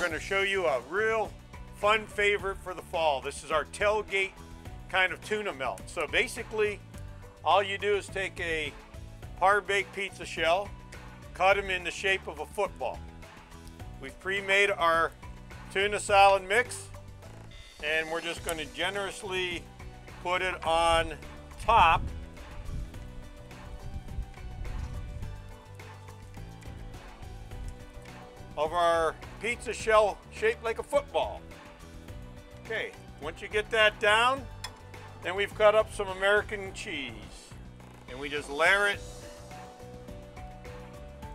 going to show you a real fun favorite for the fall. This is our tailgate kind of tuna melt. So basically, all you do is take a par-baked pizza shell, cut them in the shape of a football. We've pre-made our tuna salad mix, and we're just going to generously put it on top of our pizza shell shaped like a football. Okay, once you get that down, then we've cut up some American cheese and we just layer it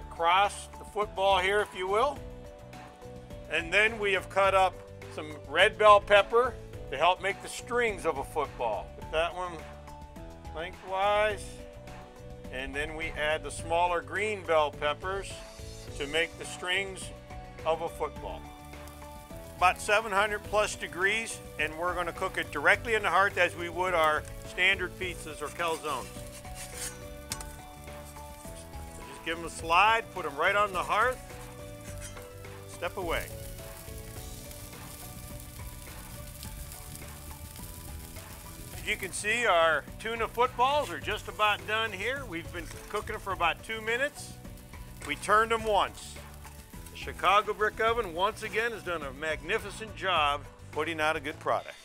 across the football here, if you will. And then we have cut up some red bell pepper to help make the strings of a football. Put that one lengthwise. And then we add the smaller green bell peppers to make the strings of a football. About 700 plus degrees, and we're going to cook it directly in the hearth as we would our standard pizzas or calzones. Just give them a slide, put them right on the hearth, step away. As you can see, our tuna footballs are just about done here. We've been cooking them for about two minutes. We turned them once. The Chicago Brick Oven, once again, has done a magnificent job putting out a good product.